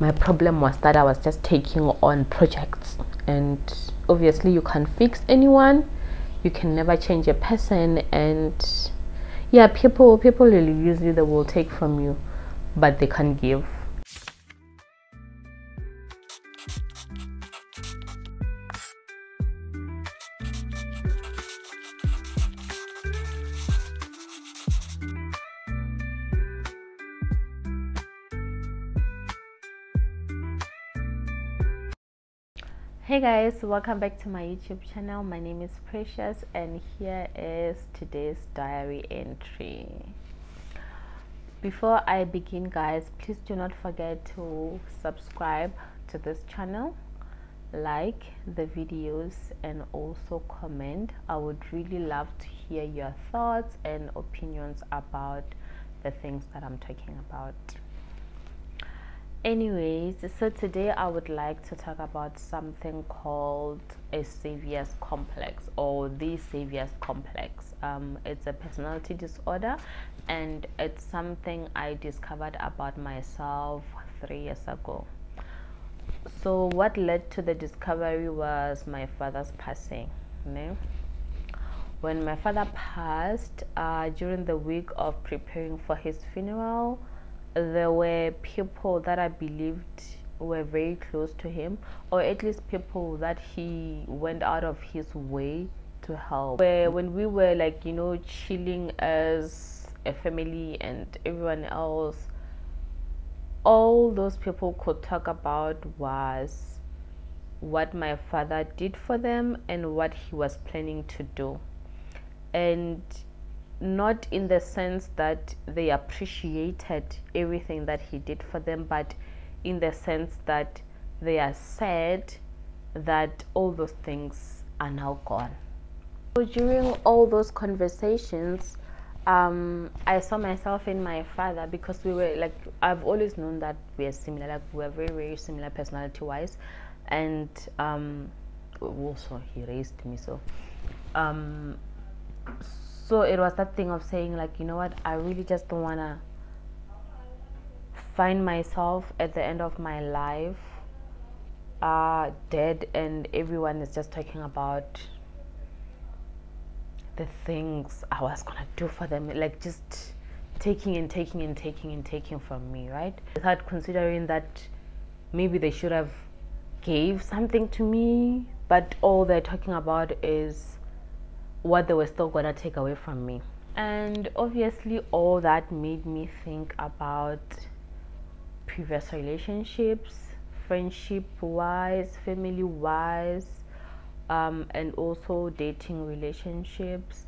my problem was that I was just taking on projects, and obviously, you can't fix anyone, you can never change a person, and yeah, people people will usually they will take from you, but they can't give. Hey guys welcome back to my youtube channel. My name is precious and here is today's diary entry. Before i begin guys please do not forget to subscribe to this channel like the videos and also comment. I would really love to hear your thoughts and opinions about the things that i'm talking about anyways so today i would like to talk about something called a savior's complex or the savior's complex um, it's a personality disorder and it's something i discovered about myself three years ago so what led to the discovery was my father's passing né? when my father passed uh, during the week of preparing for his funeral there were people that I believed were very close to him, or at least people that he went out of his way to help. Where when we were like, you know, chilling as a family and everyone else, all those people could talk about was what my father did for them and what he was planning to do. And not in the sense that they appreciated everything that he did for them, but in the sense that they are sad that all those things are now gone. So during all those conversations, um, I saw myself in my father because we were like I've always known that we are similar, like we are very very similar personality wise, and um, also he raised me so. Um, so it was that thing of saying like you know what? I really just don't want to find myself at the end of my life uh, dead and everyone is just talking about the things i was gonna do for them. Like just taking and taking and taking and taking from me right? Without considering that maybe they should have gave something to me but all they're talking about is what they were still going to take away from me. And obviously, all that made me think about previous relationships, friendship wise, family wise, um, and also dating relationships.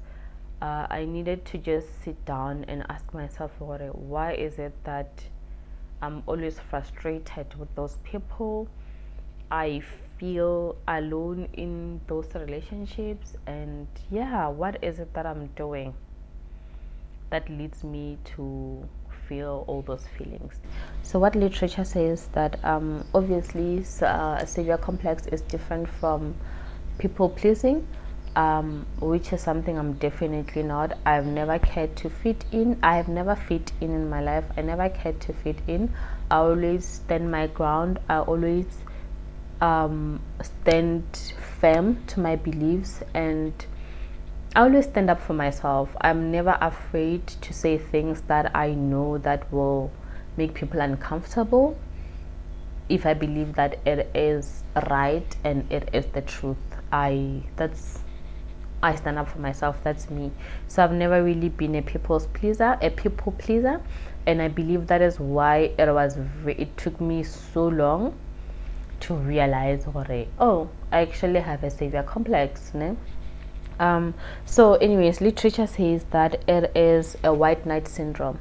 Uh, I needed to just sit down and ask myself, why is it that I'm always frustrated with those people? I feel alone in those relationships and yeah what is it that i'm doing that leads me to feel all those feelings? So what literature says that um, obviously uh, a savior complex is different from people pleasing um, which is something i'm definitely not. I've never cared to fit in. I've never fit in in my life. I never cared to fit in. I always stand my ground. I always um, stand firm to my beliefs and I always stand up for myself. I'm never afraid to say things that I know that will make people uncomfortable if I believe that it is right and it is the truth. I that's I stand up for myself. That's me. So I've never really been a people's pleaser, a people pleaser, and I believe that is why it was. It took me so long to realize oh i actually have a savior complex ne? Um, so anyways literature says that it is a white knight syndrome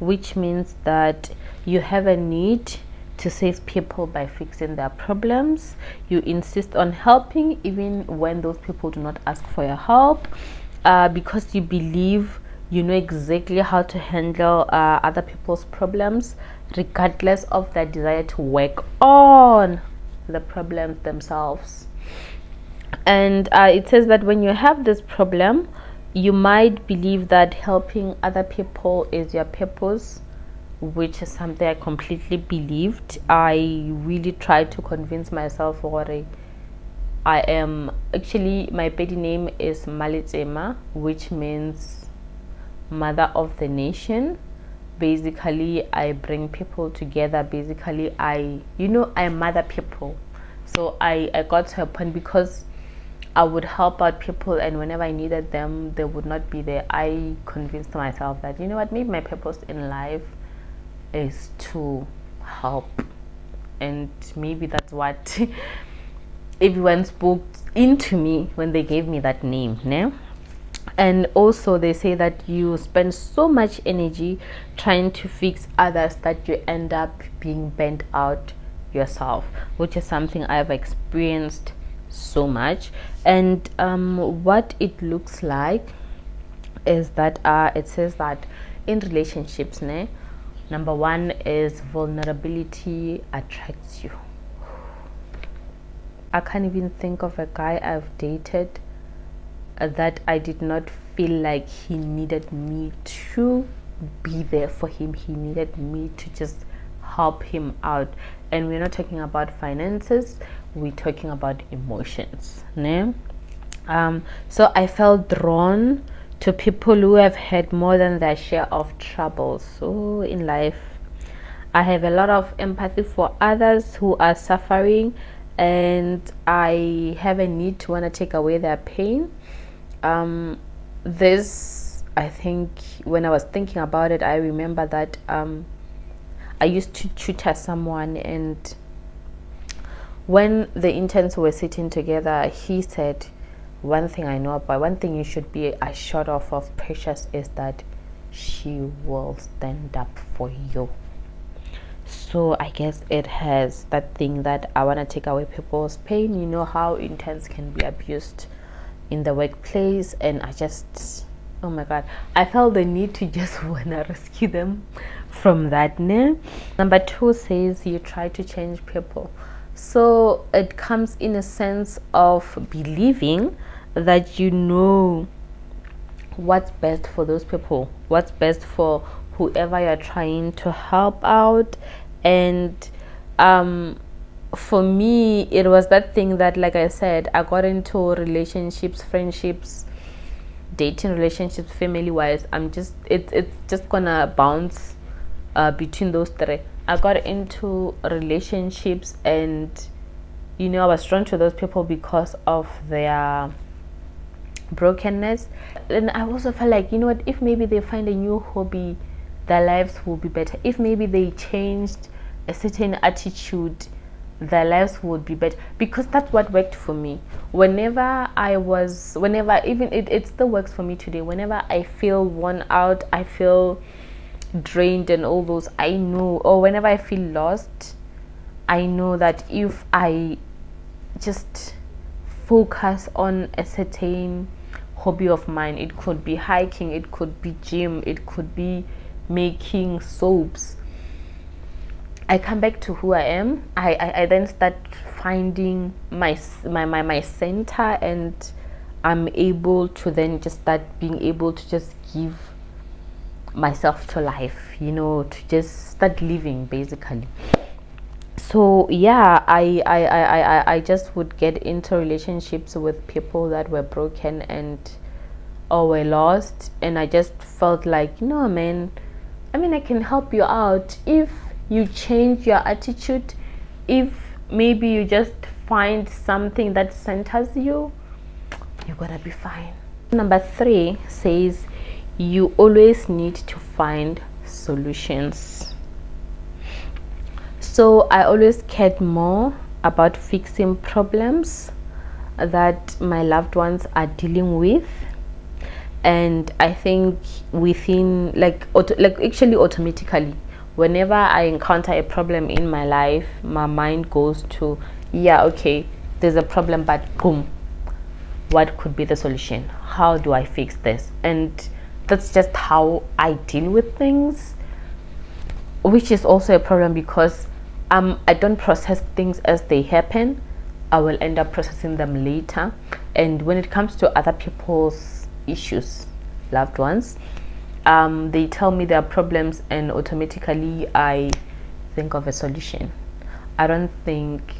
which means that you have a need to save people by fixing their problems you insist on helping even when those people do not ask for your help uh, because you believe you know exactly how to handle uh, other people's problems regardless of their desire to work on the problems themselves and uh, it says that when you have this problem you might believe that helping other people is your purpose which is something I completely believed. I really tried to convince myself what I, am actually my petty name is Malitema, which means mother of the nation. Basically, I bring people together. Basically, I you know I mother people. So I I got to a point because I would help out people, and whenever I needed them, they would not be there. I convinced myself that you know what, maybe my purpose in life is to help, and maybe that's what everyone spoke into me when they gave me that name. Now, and also they say that you spend so much energy trying to fix others that you end up being bent out yourself, which is something I've experienced so much. And um, what it looks like is that uh, it says that in relationships ne, number one is vulnerability attracts you. I can't even think of a guy i've dated that i did not feel like he needed me to be there for him. He needed me to just help him out. And we're not talking about finances we're talking about emotions né? um, so i felt drawn to people who have had more than their share of troubles. So in life i have a lot of empathy for others who are suffering and i have a need to want to take away their pain um, this i think when i was thinking about it i remember that um, i used to tutor someone and when the interns were sitting together, he said, one thing I know about, one thing you should be assured of of Precious is that she will stand up for you. So I guess it has that thing that I want to take away people's pain. You know how interns can be abused in the workplace, and I just, oh my god, I felt the need to just want to rescue them from that. Number two says you try to change people so it comes in a sense of believing that you know what's best for those people, what's best for whoever you're trying to help out. And um, for me, it was that thing that, like I said, I got into relationships, friendships, dating relationships, family wise. I'm just, it, it's just gonna bounce uh, between those three. I got into relationships and you know I was drawn to those people because of their brokenness and I also felt like you know what if maybe they find a new hobby their lives will be better if maybe they changed a certain attitude their lives would be better because that's what worked for me. Whenever i was whenever even it, it still works for me today. Whenever i feel worn out i feel drained and all those i know. Or whenever i feel lost i know that if i just focus on a certain hobby of mine it could be hiking it could be gym it could be making soaps i come back to who i am. I i, I then start finding my, my my my center and i'm able to then just start being able to just give myself to life you know to just start living basically. So yeah I, I i i i just would get into relationships with people that were broken and or were lost and i just felt like no man i mean i can help you out if you change your attitude if maybe you just find something that centers you you're gonna be fine number three says you always need to find solutions. So I always cared more about fixing problems that my loved ones are dealing with and i think within like auto, like actually automatically whenever i encounter a problem in my life my mind goes to yeah okay there's a problem but boom what could be the solution how do i fix this and that's just how I deal with things, which is also a problem because um, I don't process things as they happen. I will end up processing them later. And when it comes to other people's issues, loved ones, um, they tell me there are problems and automatically i think of a solution. I don't think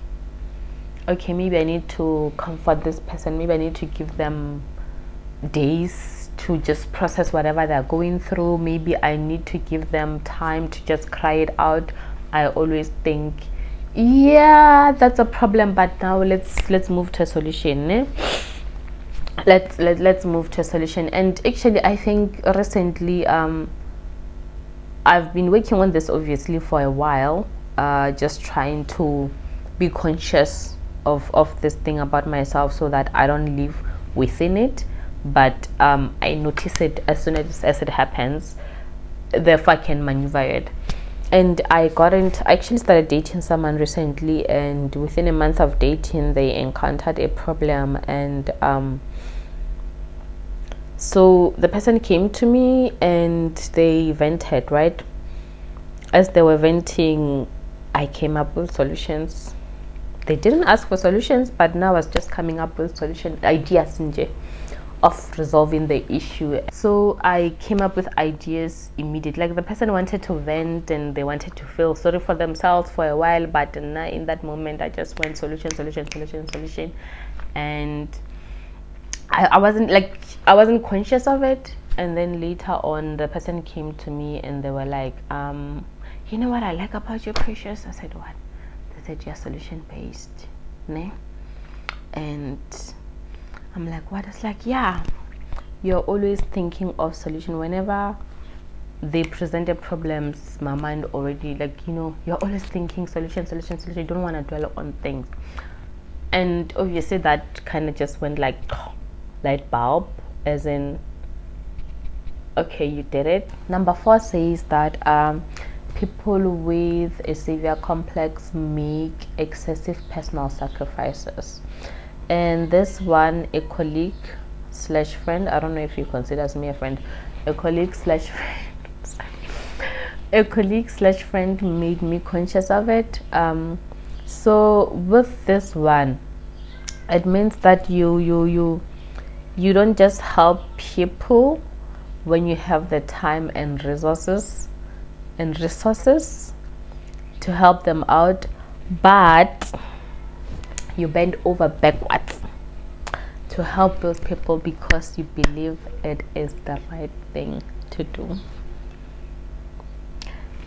okay maybe i need to comfort this person. Maybe i need to give them days to just process whatever they're going through. Maybe i need to give them time to just cry it out. I always think yeah that's a problem but now let's let's move to a solution eh? Let's let, let's move to a solution. And actually i think recently um i've been working on this obviously for a while uh just trying to be conscious of of this thing about myself so that i don't live within it. But um i notice it as soon as, as it happens therefore i can maneuver it and I got into I actually started dating someone recently and within a month of dating they encountered a problem and um so the person came to me and they vented right? As they were venting i came up with solutions. They didn't ask for solutions but now i was just coming up with solution ideas of resolving the issue. So i came up with ideas immediately. Like the person wanted to vent and they wanted to feel sorry for themselves for a while but in that moment i just went solution solution solution solution. And I, I wasn't like I wasn't conscious of it. And then later on the person came to me and they were like um you know what I like about your precious? I said what? They said you're solution based ne? and I'm like what? It's like yeah you're always thinking of solution. Whenever they presented problems my mind already like you know you're always thinking solution solution solution. You don't want to dwell on things. And obviously that kind of just went like light bulb as in okay you did it. Number four says that um, people with a savior complex make excessive personal sacrifices and this one a colleague slash friend i don't know if he considers me a friend a colleague slash friend a colleague slash friend made me conscious of it. Um, so with this one it means that you you you you don't just help people when you have the time and resources and resources to help them out but you bend over backwards to help those people because you believe it is the right thing to do.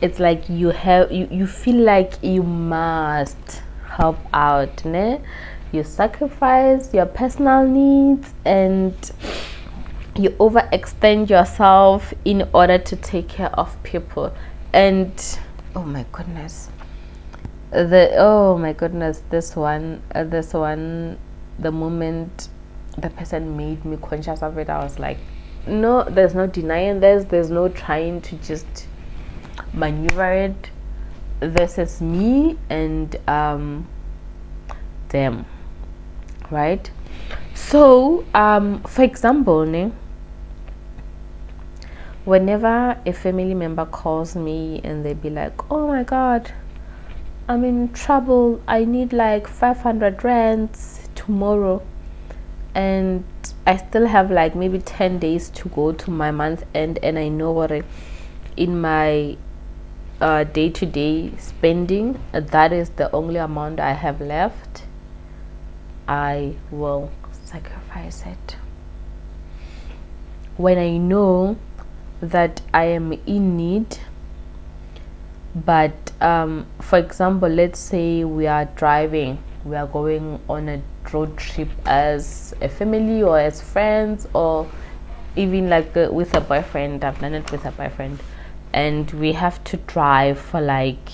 It's like you have you, you feel like you must help out ne? you sacrifice your personal needs and you overextend yourself in order to take care of people. And oh my goodness the oh my goodness this one uh, this one the moment the person made me conscious of it i was like no there's no denying this there's no trying to just maneuver it. This is me and um them right? So um, for example ne, whenever a family member calls me and they be like oh my god i'm in trouble. I need like 500 rands tomorrow. And i still have like maybe 10 days to go to my month end and i know what I, in my uh, day-to-day -day spending that is the only amount i have left. I will sacrifice it. When I know that I am in need, but um, for example, let's say we are driving, we are going on a road trip as a family or as friends or even like uh, with a boyfriend. I've done it with a boyfriend, and we have to drive for like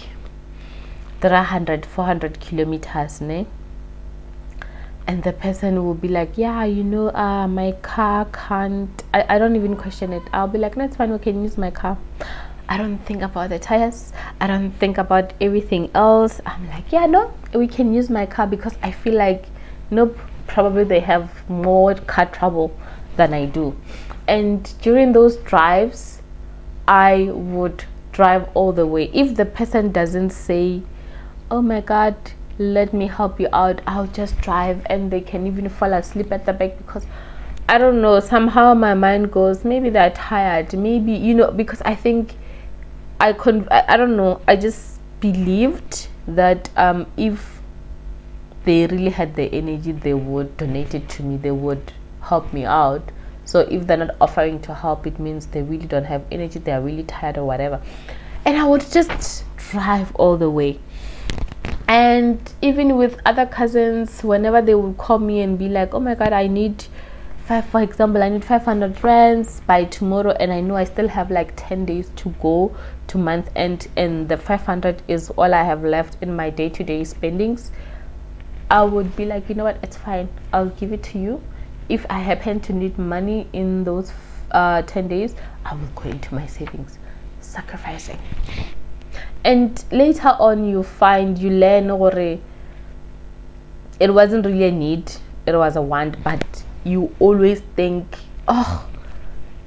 300 400 kilometers. Ne? and the person will be like yeah you know uh my car can't I, I don't even question it i'll be like that's fine we can use my car i don't think about the tires. I don't think about everything else. I'm like yeah no we can use my car because i feel like nope probably they have more car trouble than i do. And during those drives i would drive all the way. If the person doesn't say oh my god let me help you out i'll just drive and they can even fall asleep at the back because I don't know, somehow my mind goes, maybe they're tired, maybe, you know, because I think I con I, I don't know, I just believed that um, if they really had the energy, they would donate it to me, they would help me out. So if they're not offering to help, it means they really don't have energy, they're really tired or whatever. And I would just drive all the way and even with other cousins whenever they would call me and be like oh my god i need five for example i need 500 rands by tomorrow and i know i still have like 10 days to go to month end and the 500 is all i have left in my day-to-day spendings. I would be like you know what? It's fine. I'll give it to you. If i happen to need money in those uh, 10 days i will go into my savings. Sacrificing. And later on you find you learn or it wasn't really a need. It was a want but you always think oh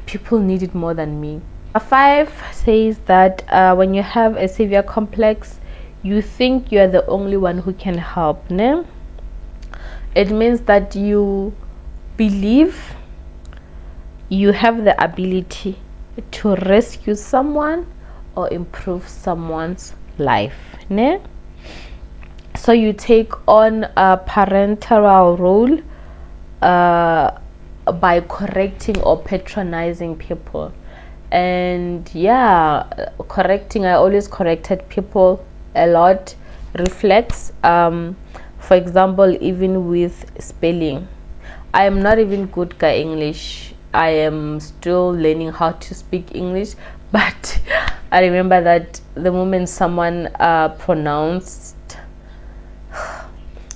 people need it more than me five says that uh, when you have a savior complex you think you are the only one who can help ne? it means that you believe you have the ability to rescue someone or improve someone's life ne? so you take on a parental role uh, by correcting or patronizing people. And yeah correcting i always corrected people a lot. Reflects um, for example even with spelling. I am not even good at english. I am still learning how to speak english but I remember that the moment someone uh, pronounced,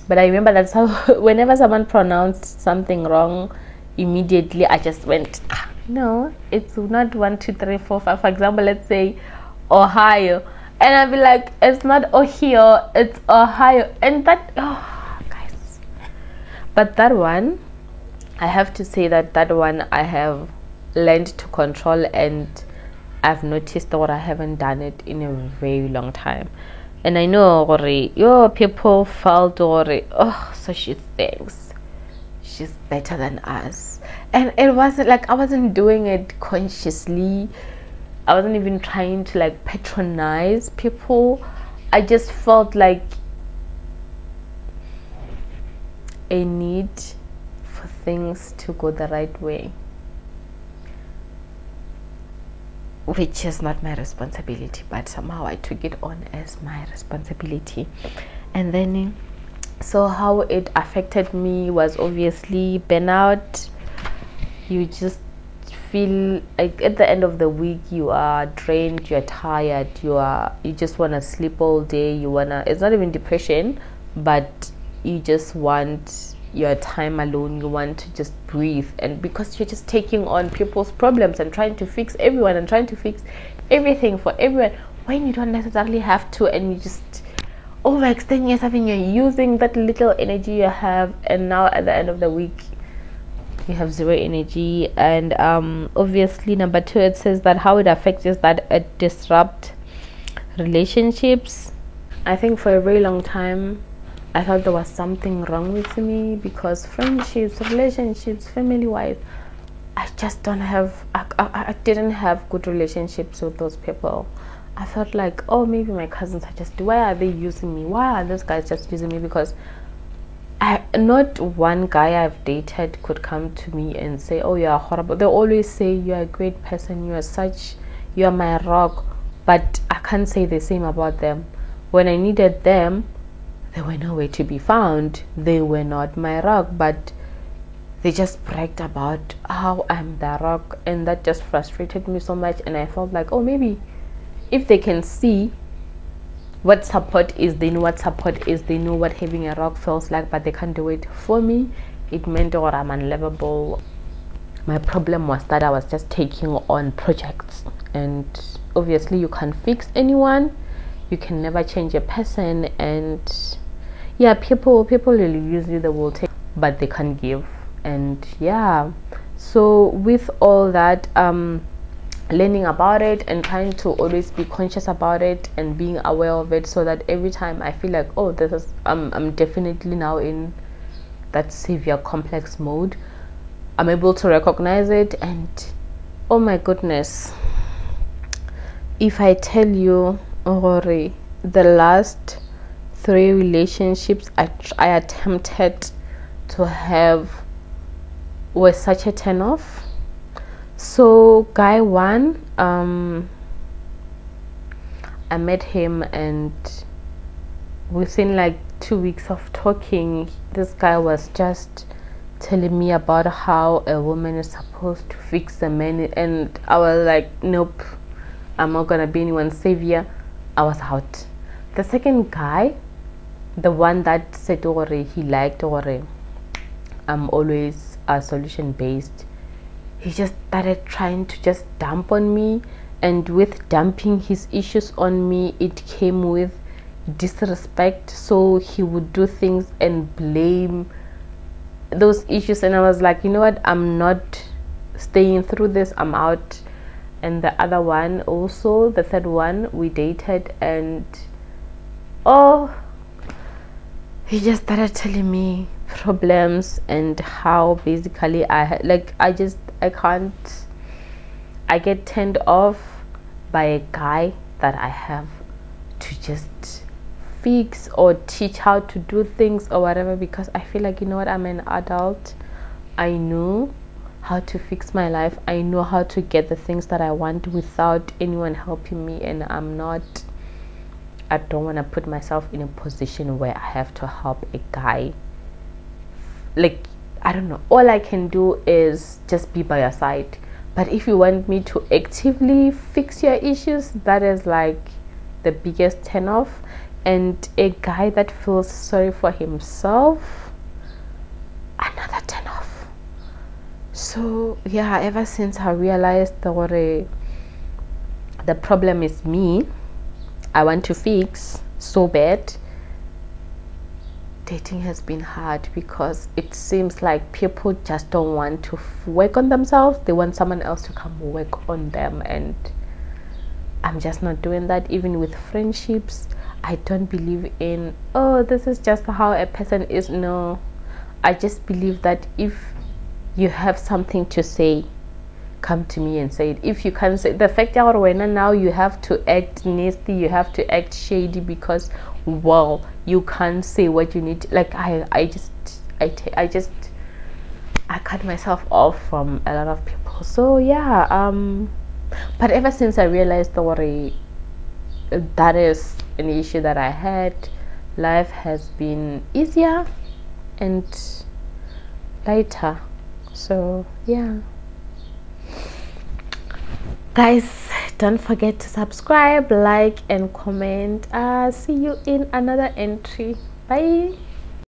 but I remember that so whenever someone pronounced something wrong, immediately I just went, ah, no, it's not one, two, three, four, five. For example, let's say Ohio, and I'd be like, it's not Ohio, it's Ohio, and that, oh, guys. But that one, I have to say that that one I have learned to control and I've noticed that I haven't done it in a very long time. And I know or your people felt or oh so she thinks she's better than us. And it wasn't like I wasn't doing it consciously. I wasn't even trying to like patronize people. I just felt like a need for things to go the right way. Which is not my responsibility but somehow i took it on as my responsibility. And then so how it affected me was obviously burnout. You just feel like at the end of the week you are drained you're tired you are you just want to sleep all day you want to it's not even depression but you just want your time alone you want to just breathe. And because you're just taking on people's problems and trying to fix everyone and trying to fix everything for everyone when you don't necessarily have to? And you just overextend yourself and you're using that little energy you have. And now at the end of the week you have zero energy. And um, obviously number two it says that how it affects is that it disrupt relationships. I think for a very long time I thought there was something wrong with me because friendships, relationships, family wise, I just don't have, I, I, I, didn't have good relationships with those people. I felt like, oh, maybe my cousins are just, why are they using me? Why are those guys just using me? Because I, not one guy I've dated could come to me and say, oh, you're horrible. They always say, you're a great person, you are such, you are my rock. But I can't say the same about them. When I needed them, they were nowhere to be found. They were not my rock, but they just bragged about how I'm the rock, and that just frustrated me so much. And I felt like, oh, maybe if they can see what support is, they know what support is, they know what having a rock feels like, but they can't do it for me. It meant or I'm unlovable. My problem was that I was just taking on projects, and obviously, you can't fix anyone, you can never change a person, and yeah people people really usually they will take but they can't give. And yeah so with all that um learning about it and trying to always be conscious about it and being aware of it so that every time i feel like oh this is i'm definitely now in that savior complex mode i'm able to recognize it and oh my goodness. If i tell you Ori, the last three relationships I, I attempted to have were such a turn off so guy one um i met him and within like two weeks of talking this guy was just telling me about how a woman is supposed to fix the man and i was like nope i'm not gonna be anyone's savior. I was out. The second guy the one that said or he liked or i'm always a solution based. He just started trying to just dump on me and with dumping his issues on me it came with disrespect. So he would do things and blame those issues and i was like you know what? I'm not staying through this. I'm out. And the other one also the third one we dated and oh he just started telling me problems and how basically i like i just i can't i get turned off by a guy that i have to just fix or teach how to do things or whatever because I feel like you know what I'm an adult. I know how to fix my life. I know how to get the things that I want without anyone helping me and I'm not I don't want to put myself in a position where I have to help a guy. Like I don't know. All I can do is just be by your side. But if you want me to actively fix your issues that is like the biggest turn off and a guy that feels sorry for himself another turn off so yeah ever since i realized that uh, the problem is me i want to fix so bad. Dating has been hard because it seems like people just don't want to work on themselves. They want someone else to come work on them. And i'm just not doing that even with friendships. I don't believe in, oh, this is just how a person is. No, I just believe that if you have something to say, come to me and say it. If you can't say the fact that when now you have to act nasty, you have to act shady because, well, you can't say what you need. Like I, I just, I, I just, I cut myself off from a lot of people. So yeah, um, but ever since I realized the worry, that is an issue that I had, life has been easier and lighter. So, yeah. Guys, don't forget to subscribe, like, and comment. Uh, see you in another entry. Bye.